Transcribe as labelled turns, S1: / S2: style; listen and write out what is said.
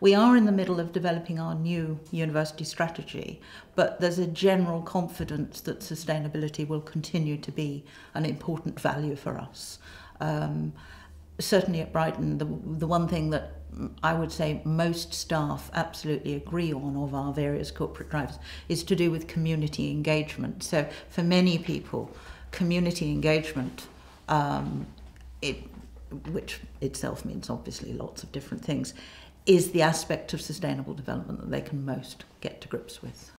S1: We are in the middle of developing our new university strategy, but there's a general confidence that sustainability will continue to be an important value for us. Um, certainly at Brighton, the, the one thing that I would say most staff absolutely agree on of our various corporate drivers is to do with community engagement. So for many people, community engagement, um, it, which itself means obviously lots of different things, is the aspect of sustainable development that they can most get to grips with.